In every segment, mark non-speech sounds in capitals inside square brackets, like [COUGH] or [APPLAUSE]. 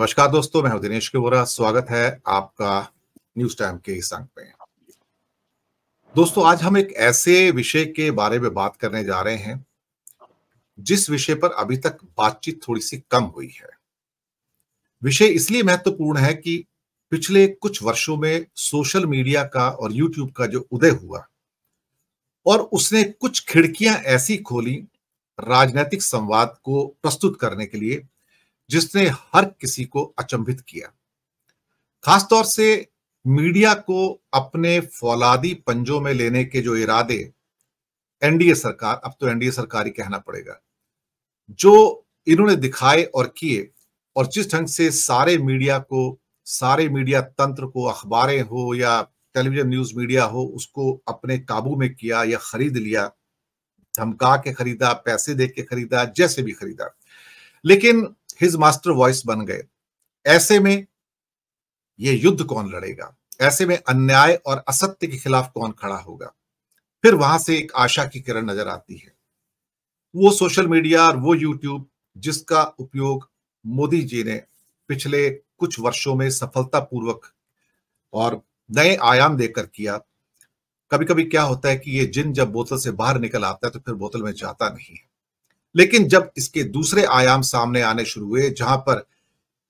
नमस्कार दोस्तों, मैं हूँ दिनेश केवरा। स्वागत है आपका न्यूज़ टाइम के इस अंक में दोस्तों, आज हम एक ऐसे विषय के बारे में बात करने जा रहे हैं, जिस विषय पर अभी तक बातचीत थोड़ी सी कम हुई है। विषय इसलिए महत्वपूर्ण है कि पिछले कुछ वर्षों में सोशल मीडिया का और यूट्यूब का जो उदय हुआ, और उसने कुछ खिड़कियाँ ऐसी खोली राजनीतिक संवाद को प्रस्तुत करने के लिए जिसने हर किसी को अचंभित किया। खासतौर से मीडिया को अपने फौलादी पंजों में लेने के जो इरादे, एनडीए सरकार, अब तो एनडीए सरकार ही कहना पड़ेगा, जो इन्होंने दिखाए और किए और जिस ढंग से सारे मीडिया को, सारे मीडिया तंत्र को, अखबारें हो या टेलीविज़न न्यूज़ मीडिया हो, उसको अपने काबू में किया या खरीद लिया, धमका के खरीदा, पैसे दे के खरीदा, जैसे भी खरीदा। लेकिन हिज मास्टर वॉइस बन गए ऐसे में ये युद्ध कौन लड़ेगा? ऐसे में अन्याय और असत्य के खिलाफ कौन खड़ा होगा? फिर वहाँ से एक आशा की किरण नज़र आती है। वो सोशल मीडिया और वो यूट्यूब जिसका उपयोग मोदी जी ने पिछले कुछ वर्षों में सफलतापूर्वक और नए आयाम देकर किया कभी कभी क्या होता है कि ये जिन जब बोतल से बाहर निकल आता है तो फिर बोतल में जाता नहीं है। लेकिन जब इसके दूसरे आयाम सामने आने शुरू हुए, जहाँ पर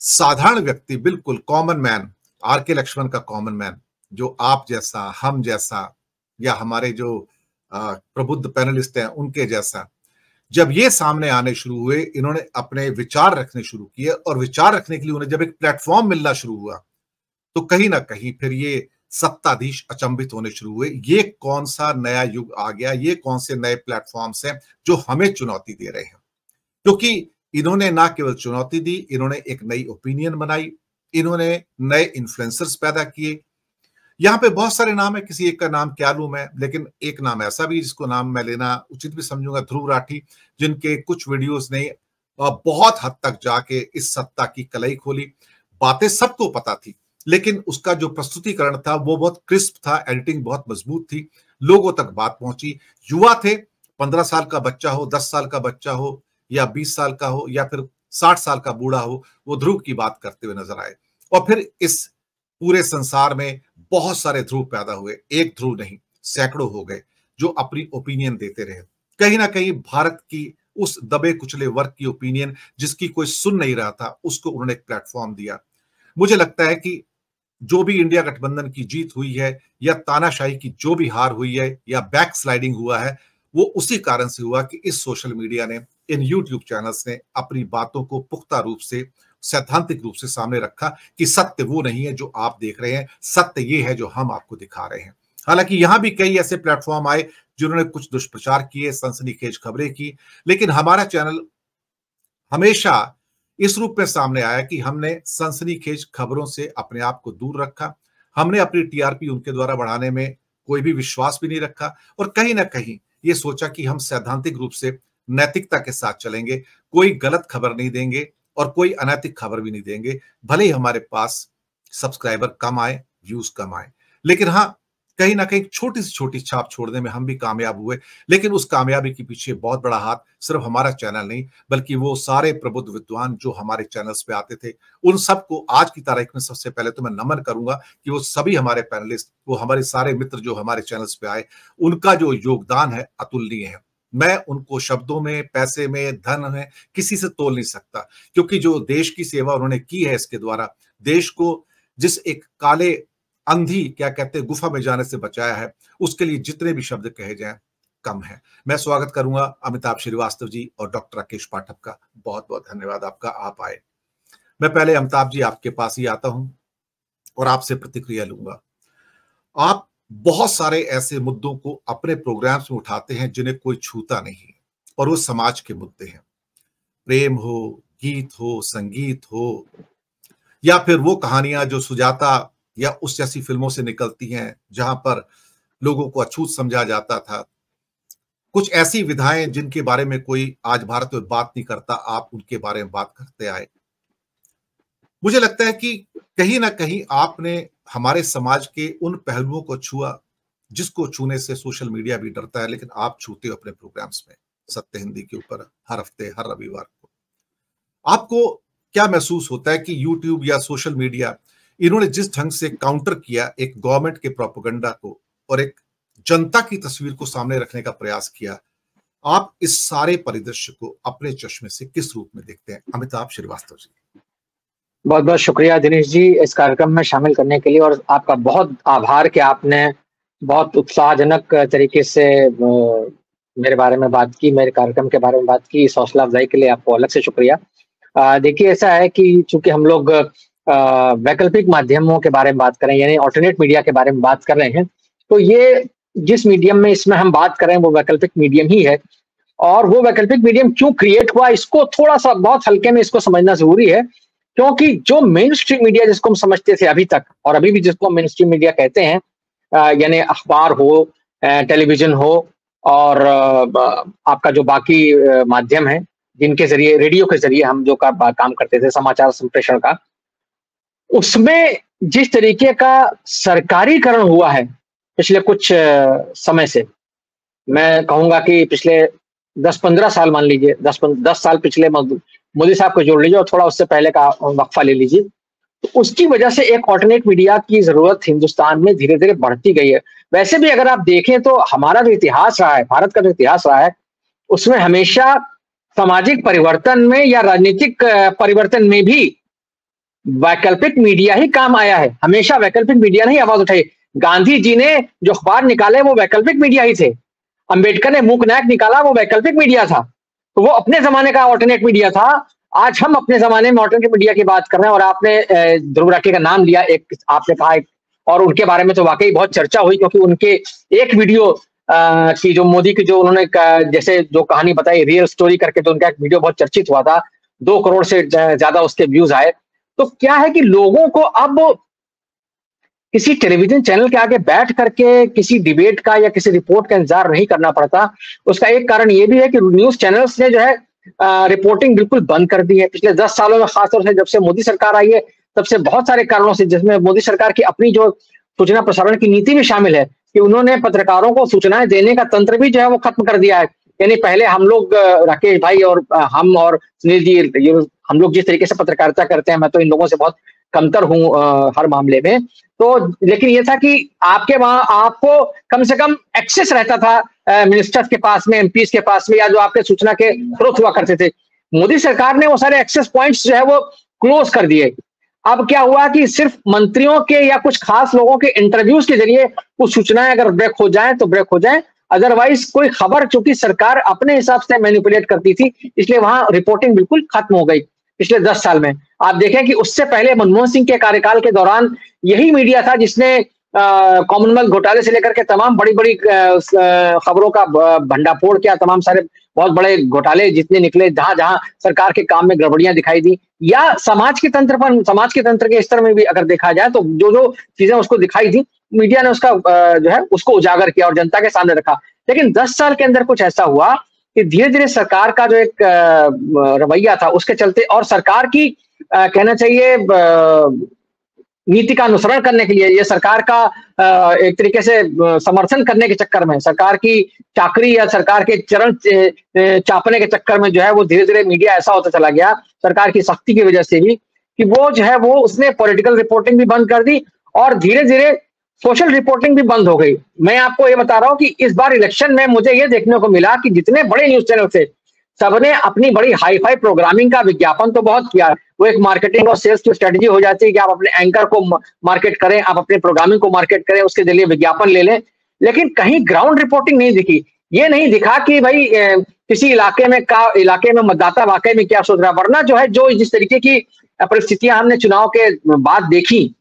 साधारण व्यक्ति बिल्कुल कॉमन मैन आर के लक्ष्मण का कॉमन मैन जो आप जैसा, हम जैसा, या हमारे जो प्रबुद्ध पैनलिस्ट हैं, उनके जैसा, जब ये सामने आने शुरू हुए, इन्होंने अपने विचार रखने शुरू किए, और विचार रखने के लिए उन्हें जब एक प्लेटफॉर्म मिलना शुरू हुआ तो कहीं ना कहीं फिर ये सत्ताधीश अचंभित होने शुरू हुए। ये कौन सा नया युग आ गया? ये कौन से नए प्लेटफॉर्म्स हैं जो हमें चुनौती दे रहे हैं? क्योंकि इन्होंने ना केवल चुनौती दी, इन्होंने एक नई ओपिनियन बनाई, इन्होंने नए इन्फ्लुएंसर्स पैदा किए। यहाँ पे बहुत सारे नाम है, किसी एक का नाम क्या लू मैं, लेकिन एक नाम ऐसा भी, जिसको नाम मैं लेना उचित भी समझूँगा, ध्रुव राठी, जिनके कुछ वीडियोस ने बहुत हद तक जाके इस सत्ता की कलई खोली। बातें सबको पता थी। लेकिन उसका जो प्रस्तुतिकरण था, वो बहुत क्रिस्प था, एडिटिंग बहुत मज़बूत थी, लोगों तक बात पहुँची। युवा थे, पंद्रह साल का बच्चा हो, दस साल का बच्चा हो, या बीस साल का हो, या फिर साठ साल का बूढ़ा हो, वो ध्रुव की बात करते हुए नज़र आए। और फिर इस पूरे संसार में बहुत सारे ध्रुव पैदा हुए। एक ध्रुव नहीं, सैकड़ों हो गए, जो अपनी ओपिनियन देते रहे। कहीं ना कहीं भारत की उस दबे कुचले वर्ग की ओपिनियन जिसकी कोई सुन नहीं रहा था, उसको उन्होंने एक प्लेटफॉर्म दिया। मुझे लगता है कि जो भी इंडिया गठबंधन की जीत हुई है, या तानाशाही की जो भी हार हुई है, या बैक स्लाइडिंग हुआ है, वो उसी कारण से हुआ कि इस सोशल मीडिया ने, इन यूट्यूब चैनल्स ने अपनी बातों को पुख्ता रूप से, सैद्धांतिक रूप से सामने रखा कि सत्य वो नहीं है जो आप देख रहे हैं, सत्य ये है जो हम आपको दिखा रहे हैं। हालाँकि यहाँ भी कई ऐसे प्लेटफॉर्म आए, जिन्होंने कुछ दुष्प्रचार किए, सनसनीखेज खबरें की, लेकिन हमारा चैनल हमेशा इस रूप में सामने आया कि हमने सनसनीखेज खबरों से अपने आप को दूर रखा। हमने अपनी टीआरपी उनके द्वारा बढ़ाने में कोई भी विश्वास भी नहीं रखा और कहीं ना कहीं ये सोचा कि हम सैद्धांतिक रूप से नैतिकता के साथ चलेंगे, कोई गलत खबर नहीं देंगे और कोई अनैतिक खबर भी नहीं देंगे। भले ही हमारे पास सब्सक्राइबर कम आए, व्यूज़ कम आए। लेकिन हाँ कहीं ना कहीं छोटी से छोटी छाप छोड़ने में हम भी कामयाब हुए। लेकिन उस कामयाबी के पीछे बहुत बड़ा हाथ सिर्फ़ हमारा चैनल नहीं, बल्कि वो सारे प्रबुद्ध विद्वान जो हमारे चैनल्स पे आते थे, उन सबको आज की तारीख में सबसे पहले तो मैं नमन करूँगा कि वो सभी हमारे पैनलिस्ट, वो हमारे सारे मित्र जो हमारे चैनल्स पे आए, उनका जो योगदान है अतुलनीय है। मैं उनको शब्दों में, पैसे में, धन में किसी से तोल नहीं सकता, क्योंकि जो देश की सेवा उन्होंने की है इसके द्वारा, देश को जिस एक काले अंधी, क्या कहते हैं, गुफा में जाने से बचाया है, उसके लिए जितने भी शब्द कहे जाए, कम है। मैं स्वागत करूँगा अमिताभ श्रीवास्तव जी और डॉक्टर राकेश पाठक का। बहुत बहुत धन्यवाद आपका, आप आए। मैं पहले अमिताभ जी आपके पास ही आता हूँ और आपसे प्रतिक्रिया लूँगा। आप बहुत सारे ऐसे मुद्दों को अपने प्रोग्राम्स में उठाते हैं जिन्हें कोई छूता नहीं और वो समाज के मुद्दे हैं। प्रेम हो, गीत हो, संगीत हो, या फिर वो कहानियाँ जो सुजाता या उस जैसी फ़िल्मों से निकलती हैं, जहाँ पर लोगों को अछूत समझा जाता था। कुछ ऐसी विधाएँ जिनके बारे में कोई आज भारत में बात नहीं करता, आप उनके बारे में बात करते आए। मुझे लगता है कि कहीं ना कहीं आपने हमारे समाज के उन पहलुओं को छुआ, जिसको छूने से सोशल मीडिया भी डरता है, लेकिन आप छूते हो अपने प्रोग्राम्स में, सत्य हिंदी के ऊपर, हर हफ़्ते, हर रविवार को। आपको क्या महसूस होता है कि यूट्यूब या सोशल मीडिया इन्होंने जिस ढंग से काउंटर किया एक गवर्नमेंट के प्रोपोगंडा को और एक जनता की तस्वीर को सामने रखने का प्रयास किया, आप इस सारे परिदृश्य को अपने चश्मे से किस रूप में देखते हैं? अमिताभ श्रीवास्तव जी। बहुत बहुत शुक्रिया दिनेश जी इस कार्यक्रम में शामिल करने के लिए और आपका बहुत आभार कि आपने बहुत उत्साहजनक तरीके से मेरे बारे में बात की, मेरे कार्यक्रम के बारे में बात की, इस हौसला अफजाई के लिए आपको अलग से शुक्रिया। देखिए ऐसा है कि चूँकि हम लोग वैकल्पिक माध्यमों के बारे में बात करें यानी ऑल्टरनेट मीडिया के बारे में बात कर रहे हैं तो ये जिस मीडियम में इसमें हम बात करें वो वैकल्पिक मीडियम ही है। और वो वैकल्पिक मीडियम क्यों क्रिएट हुआ इसको थोड़ा सा बहुत हल्के में इसको समझना ज़रूरी है क्योंकि जो मेन स्ट्रीम मीडिया जिसको हम समझते थे अभी तक और अभी भी जिसको मेन स्ट्रीम मीडिया कहते हैं यानी अखबार हो टेलीविज़न हो और आपका जो बाकी माध्यम है जिनके ज़रिए रेडियो के ज़रिए हम जो का, काम करते थे समाचार संप्रेषण का उसमें जिस तरीके का सरकारीकरण हुआ है, पिछले कुछ समय से, मैं कहूँगा कि पिछले दस पंद्रह साल मान लीजिए, दस दस साल पिछले मोदी साहब को जोड़ लीजिए और थोड़ा उससे पहले का वक्फा ले लीजिए। तो उसकी वजह से एक ऑल्टरनेट मीडिया की ज़रूरत हिंदुस्तान में धीरे धीरे बढ़ती गई है। वैसे भी अगर आप देखें तो हमारा जो इतिहास रहा है, भारत का जो इतिहास रहा है, उसमें हमेशा सामाजिक परिवर्तन में या राजनीतिक परिवर्तन में भी वैकल्पिक मीडिया ही काम आया है। हमेशा वैकल्पिक मीडिया नहीं, आवाज़ उठाई गांधी जी ने जो अखबार निकाले, वो वैकल्पिक मीडिया ही थे। अंबेडकर ने मूक नायक निकाला, वो वैकल्पिक मीडिया था। तो वो अपने जमाने का ऑल्टरनेट मीडिया था। आज हम अपने जमाने में ऑल्टरनेट मीडिया की बात कर रहे हैं और आपने ध्रुव राठी का नाम लिया, एक आपने कहा एक, और उनके बारे में तो वाकई बहुत चर्चा हुई, क्योंकि उनके एक वीडियो की जो मोदी की जो उन्होंने जैसे जो कहानी बताई रियल स्टोरी करके तो उनका एक वीडियो बहुत चर्चित हुआ था। दो करोड़ से ज़्यादा उसके व्यूज़ आए। तो क्या है कि लोगों को अब किसी टेलीविज़न चैनल के आगे बैठ करके किसी डिबेट का या किसी रिपोर्ट का इंतज़ार नहीं करना पड़ता। उसका एक कारण यह भी है कि न्यूज़ चैनल्स ने जो है आ, रिपोर्टिंग बिल्कुल बंद कर दी है। पिछले दस सालों में खासतौर से जब से मोदी सरकार आई है तब से बहुत सारे कारणों से जिसमें मोदी सरकार की अपनी जो सूचना प्रसारण की नीति भी शामिल है कि उन्होंने पत्रकारों को सूचनाएँ देने का तंत्र भी जो है वो खत्म कर दिया है। यानी पहले हम लोग राकेश भाई और हम और सुनील जी हम लोग जिस तरीके से पत्रकारिता करते हैं, मैं तो इन लोगों से बहुत कमतर हूँ हर मामले में। तो लेकिन ये था कि आपके वहाँ, आपको कम से कम एक्सेस रहता था मिनिस्टर्स के पास में एमपीज के पास में, या जो आपके सूचना के स्रोत हुआ करते थे। मोदी सरकार ने वो सारे एक्सेस पॉइंट्स जो है वो क्लोज कर दिए। अब क्या हुआ कि सिर्फ़ मंत्रियों के या कुछ खास लोगों के इंटरव्यूज़ के ज़रिए कुछ सूचनाएँ अगर ब्रेक हो जाए तो ब्रेक हो जाए। अदरवाइज़ कोई खबर चूँकि सरकार अपने हिसाब से मैनिपुलेट करती थी, इसलिए वहाँ रिपोर्टिंग बिल्कुल खत्म हो गई। पिछले दस साल में। आप देखें कि उससे पहले मनमोहन सिंह के कार्यकाल के दौरान यही मीडिया था जिसने कॉमनवेल्थ घोटाले से लेकर के तमाम बड़ी बड़ी खबरों का भंडाफोड़ किया, तमाम सारे बहुत बड़े घोटाले जितने निकले, जहाँ जहाँ सरकार के काम में गड़बड़ियाँ दिखाई दी। या समाज के तंत्र पर, समाज के तंत्र के स्तर में भी अगर देखा जाए तो जो जो चीज़ें उसको दिखाई थी, मीडिया ने उसका जो है, उसको उजागर किया और जनता के सामने रखा। लेकिन दस साल के अंदर कुछ ऐसा हुआ कि धीरे धीरे सरकार का जो एक रवैया था, उसके चलते और सरकार की कहना चाहिए नीति का अनुसरण करने के लिए, ये सरकार का एक तरीके से समर्थन करने के चक्कर में, सरकार की चाकरी या सरकार के चरण चापने के चक्कर में जो है वो धीरे धीरे मीडिया ऐसा होता चला गया, सरकार की सख्ती की वजह से भी, कि वो जो है वो उसने पॉलिटिकल रिपोर्टिंग भी बंद कर दी और धीरे धीरे सोशल रिपोर्टिंग भी बंद हो गई। मैं आपको ये बता रहा हूँ कि इस बार इलेक्शन में मुझे ये देखने को मिला कि जितने बड़े न्यूज़ चैनल थे, सबने अपनी बड़ी हाई फाई प्रोग्रामिंग का विज्ञापन तो बहुत किया। वो एक मार्केटिंग और सेल्स की स्ट्रेटजी हो जाती है कि आप अपने एंकर को मार्केट करें, आप अपने प्रोग्रामिंग को मार्केट करें, उसके ज़रिए विज्ञापन ले लें। लेकिन कहीं ग्राउंड रिपोर्टिंग नहीं दिखी। ये नहीं दिखा कि भाई किसी इलाके में का, इलाके में मतदाता वाकई में क्या सोच रहा वरना जो है, जो जिस तरीके की परिस्थितियाँ हमने चुनाव के बाद देखी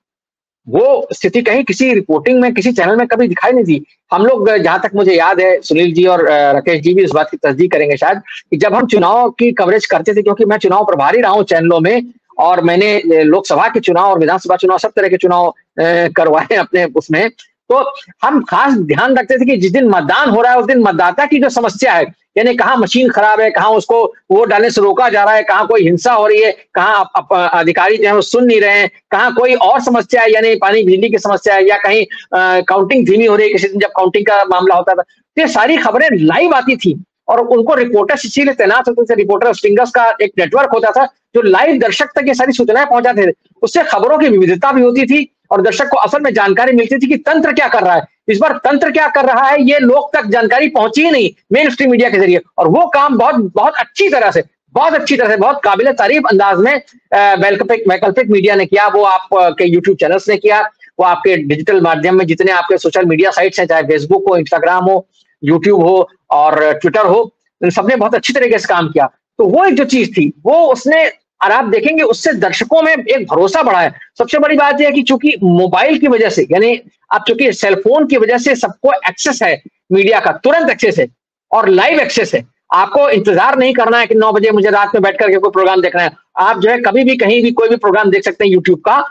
वो स्थिति कहीं किसी रिपोर्टिंग में, किसी चैनल में कभी दिखाई नहीं दी। हम लोग जहाँ तक मुझे याद है, सुनील जी और राकेश जी भी इस बात की तस्दीक करेंगे शायद, कि जब हम चुनाव की कवरेज करते थे, क्योंकि मैं चुनाव प्रभारी रहा हूँ चैनलों में, और मैंने लोकसभा के चुनाव और विधानसभा चुनाव, सब तरह के चुनाव करवाए अपने उसमें। तो हम खास ध्यान रखते थे कि जिस दिन मतदान हो रहा है, उस दिन मतदाता की जो समस्या है यानी कहाँ मशीन खराब है, कहाँ उसको वोट डालने से रोका जा रहा है, कहाँ कोई हिंसा हो रही है, कहाँ अधिकारी जो है वो सुन नहीं रहे हैं, कहाँ कोई और समस्या है, यानी पानी बिजली की समस्या है या कहीं काउंटिंग धीमी हो रही है किसी दिन जब काउंटिंग का मामला होता था। तो ये सारी खबरें लाइव आती थी और उनको रिपोर्टर्स इसीलिए तैनात होते थे रिपोर्टर स्टिंगर्स का एक नेटवर्क होता था जो लाइव दर्शक तक ये सारी सूचनाएँ पहुंचाते थे। उससे खबरों की विविधता भी होती थी और दर्शक को असल में जानकारी मिलती थी कि तंत्र क्या कर रहा है। इस बार तंत्र क्या कर रहा है, ये लोग तक जानकारी पहुँची ही नहीं मेन स्ट्रीम मीडिया के ज़रिए। और वो काम बहुत बहुत अच्छी तरह से, बहुत अच्छी तरह से, बहुत काबिल तारीफ़ अंदाज में वैकल्पिक वैकल्पिक मीडिया ने किया। वो आपके यूट्यूब चैनल्स ने किया, वो आपके डिजिटल माध्यम में जितने आपके सोशल मीडिया साइट्स हैं, चाहे फेसबुक हो इंस्टाग्राम हो यूट्यूब हो और ट्विटर हो, इन सबने बहुत अच्छी तरीके से काम किया। तो वो एक जो चीज़ थी, वो उसने और आप देखेंगे उससे दर्शकों में एक भरोसा बढ़ा है। सबसे बड़ी बात यह है कि चूँकि मोबाइल की वजह से, यानी अब चूँकि सेलफोन की वजह से सबको एक्सेस है मीडिया का, तुरंत एक्सेस है और लाइव एक्सेस है। आपको इंतज़ार नहीं करना है कि नौ बजे मुझे रात में बैठ करके कोई प्रोग्राम देखना है। आप जो है कभी भी कहीं भी कोई भी प्रोग्राम देख सकते हैं यूट्यूब का।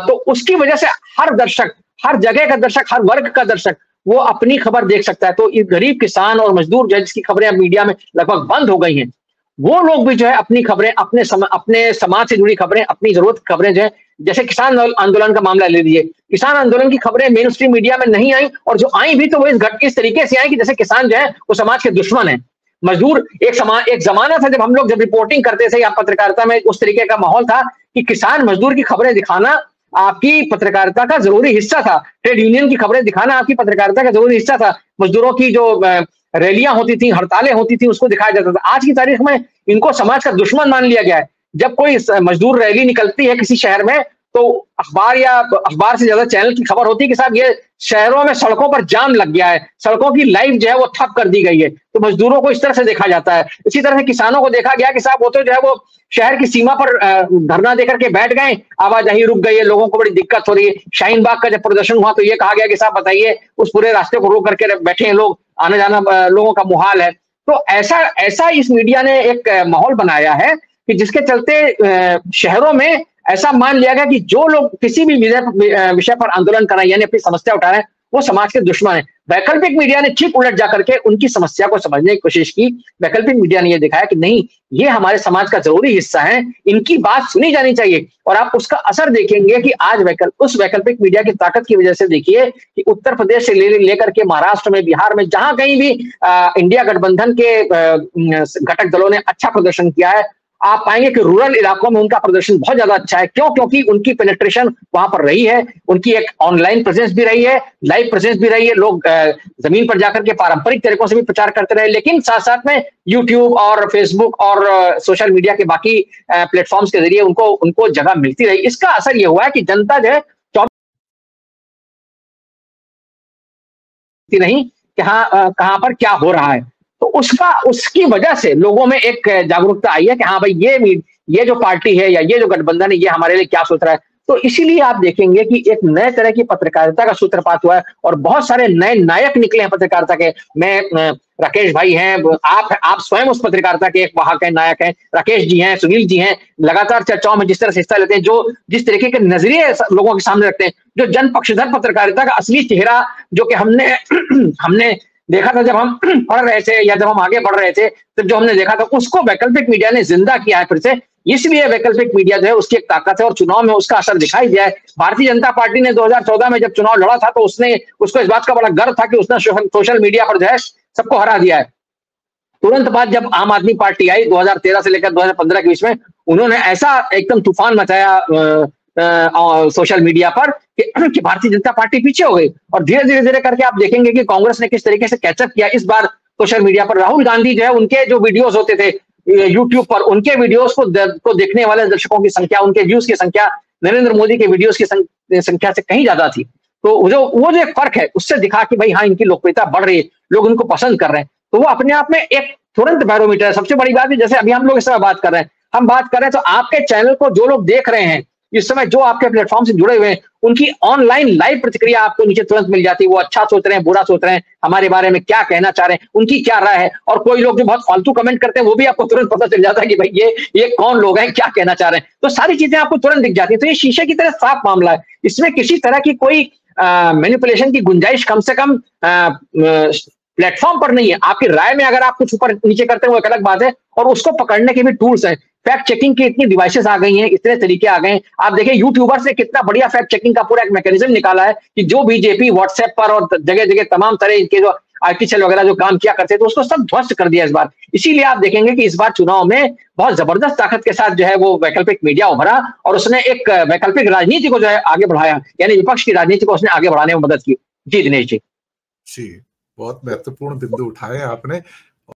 तो उसकी वजह से हर दर्शक, हर जगह का दर्शक, हर वर्ग का दर्शक, वो अपनी खबर देख सकता है। तो इस गरीब किसान और मजदूर जो जिसकी खबरें मीडिया में लगभग बंद हो गई हैं। वो लोग भी जो है अपनी खबरें अपने सम, अपने समाज से जुड़ी खबरें अपनी ज़रूरत खबरें जो है जैसे किसान आंदोलन का मामला ले लीजिए। किसान आंदोलन की खबरें मेन स्ट्रीम मीडिया में नहीं आई और जो आई भी तो वो इस घट इस तरीके से आई कि जैसे किसान जो है वो समाज के दुश्मन है। मजदूर एक समाज एक जमाना था जब हम लोग जब रिपोर्टिंग करते थे या पत्रकारिता में उस तरीके का माहौल था कि किसान मजदूर की खबरें दिखाना आपकी पत्रकारिता का ज़रूरी हिस्सा था। ट्रेड यूनियन की खबरें दिखाना आपकी पत्रकारिता का ज़रूरी हिस्सा था। मजदूरों की जो रैलियाँ होती थी, हड़तालें होती थी, उसको दिखाया जाता था। आज की तारीख में इनको समाज का दुश्मन मान लिया गया है। जब कोई मजदूर रैली निकलती है किसी शहर में तो अखबार या अखबार से ज़्यादा चैनल की खबर होती है कि साहब, ये शहरों में सड़कों पर जाम लग गया है। सड़कों की लाइफ जो है वो ठप कर दी गई है। तो मजदूरों को इस तरह से देखा जाता है। इसी तरह से किसानों को देखा गया कि साहब, वो तो जो है वो शहर की सीमा पर धरना देकर के बैठ गए। आवाजाही रुक गई है, लोगों को बड़ी दिक्कत हो रही है। शाहीन बाग का जब प्रदर्शन हुआ तो ये कहा गया कि साहब, बताइए, उस पूरे रास्ते को रोक करके बैठे हैं लोग आने जाना लोगों का मुहाल है। तो ऐसा ऐसा इस मीडिया ने एक माहौल बनाया है कि जिसके चलते शहरों में ऐसा मान लिया गया कि जो लोग किसी भी विषय पर आंदोलन कर रहे हैं यानी अपनी समस्या उठा रहे हैं वो समाज के दुश्मन है। वैकल्पिक मीडिया ने ठीक उलट जाकर के उनकी समस्या को समझने की कोशिश की। वैकल्पिक मीडिया ने यह दिखाया कि नहीं ये हमारे समाज का ज़रूरी हिस्सा है इनकी बात सुनी जानी चाहिए। और आप उसका असर देखेंगे कि आज वैकल्प उस वैकल्पिक मीडिया की ताकत की वजह से देखिए कि उत्तर प्रदेश से ले लेकर के महाराष्ट्र में बिहार में जहाँ कहीं भी आ, इंडिया गठबंधन के घटक दलों ने अच्छा प्रदर्शन किया है आप पाएँगे कि रूरल इलाकों में उनका प्रदर्शन बहुत ज़्यादा अच्छा है। क्यों? क्योंकि उनकी पेनेट्रेशन वहाँ पर रही है। उनकी एक ऑनलाइन प्रेजेंस भी रही है लाइव प्रेजेंस भी रही है। लोग ज़मीन पर जाकर के पारंपरिक तरीकों से भी प्रचार करते रहे। लेकिन साथ साथ में यूट्यूब और फेसबुक और सोशल मीडिया के बाकी प्लेटफॉर्म्स के ज़रिए उनको उनको जगह मिलती रही। इसका असर यह हुआ है कि जनता जो है, चौबीस नहीं, कि हाँ कहाँ पर क्या हो रहा है। तो उसका, उसकी वजह से लोगों में एक जागरूकता आई है कि हाँ भाई, ये ये जो पार्टी है या ये जो गठबंधन है, ये हमारे लिए क्या सोच रहा है? तो इसीलिए आप देखेंगे कि एक नए तरह की पत्रकारिता का सूत्रपात हुआ है और बहुत सारे नए नायक निकले हैं पत्रकारिता के। मैं राकेश भाई हैं, आप आप स्वयं उस पत्रकारिता के एक वाहक हैं, नायक हैं। राकेश जी हैं, सुनील जी हैं, लगातार चर्चाओं में जिस तरह से हिस्सा लेते हैं, जो जिस तरीके के नज़रिए लोगों के सामने रखते हैं, जो जन पक्षधर पत्रकारिता का असली चेहरा जो कि हमने [CLEARS THROAT] हमने देखा था जब हम [CLEARS THROAT] पढ़ रहे थे या जब हम आगे बढ़ रहे थे तो जो हमने देखा था उसको वैकल्पिक मीडिया ने ज़िंदा किया है फिर से। इसलिए वैकल्पिक मीडिया जो है उसकी एक ताकत है और चुनाव में उसका असर दिखाई दिया है। भारतीय जनता पार्टी ने 2014 में जब चुनाव लड़ा था तो उसने, उसको इस बात का बड़ा गर्व था कि उसने सोशल मीडिया पर जो है सबको हरा दिया है। तुरंत बाद जब आम आदमी पार्टी आई 2013 से लेकर 2015 के बीच में, उन्होंने ऐसा एकदम तूफ़ान मचाया सोशल मीडिया पर कि, [CLEARS THROAT] कि भारतीय जनता पार्टी पीछे हो गई और धीरे धीरे धीरे करके आप देखेंगे कि कांग्रेस ने किस तरीके से कैचअप किया। इस बार सोशल मीडिया पर राहुल गांधी जो है उनके जो वीडियोस होते थे यूट्यूब पर उनके वीडियोस को को देखने वाले दर्शकों की संख्या उनके व्यूज़ की संख्या नरेंद्र मोदी के वीडियोस की संख्या से कहीं ज़्यादा थी। तो जो वो जो एक फ़र्क है उससे दिखा कि भाई हाँ इनकी लोकप्रियता बढ़ रही है लोग उनको पसंद कर रहे हैं। तो वो अपने आप में एक तुरंत बैरोमीटर है। सबसे बड़ी बात है जैसे अभी हम लोग इस समय बात कर रहे हैं हम बात कर रहे हैं तो आपके चैनल को जो लोग देख रहे हैं इस समय जो आपके प्लेटफॉर्म से जुड़े हुए हैं, उनकी ऑनलाइन लाइव प्रतिक्रिया आपको नीचे तुरंत मिल जाती है। वो अच्छा सोच रहे हैं, बुरा सोच रहे हैं, हमारे बारे में क्या कहना चाह रहे हैं, उनकी क्या राय है? और कोई लोग जो बहुत फालतू कमेंट करते हैं, वो भी आपको तुरंत पता चल जाता है कि भाई, ये ये कौन लोग हैं, क्या कहना चाह रहे हैं? तो सारी चीज़ें आपको तुरंत दिख जाती है। तो ये शीशे की तरह साफ़ मामला है। इसमें किसी तरह की कोई मैनिपुलेशन की गुंजाइश कम से कम प्लेटफॉर्म पर नहीं है। आपकी राय में अगर आप कुछ ऊपर नीचे करते हैं, वो एक अलग बात है। और उसको पकड़ने के भी टूल्स हैं। फैक्ट चेकिंग की इतनी डिवाइसेस आ गई हैं, इतने तरीके आ गए हैं। आप देखिए यूट्यूबर्स ने कितना बढ़िया फैक्ट चेकिंग का पूरा एक मैकेनिज्म निकाला है कि जो बीजेपी व्हाट्सएप पर और जगह जगह तमाम तरह के जो आईटी वगैरह जो काम किया करते थे, उसको सब ध्वस्त कर दिया इस बार। इसीलिए आप देखेंगे कि इस बार चुनाव में बहुत ज़बरदस्त ताकत के साथ जो है वो वैकल्पिक मीडिया उभरा और उसने एक वैकल्पिक राजनीति को जो है आगे बढ़ाया, यानी विपक्ष की राजनीति को उसने आगे बढ़ाने में मदद की। जी दिनेश जी। जी, बहुत महत्वपूर्ण बिंदु उठाए आपने।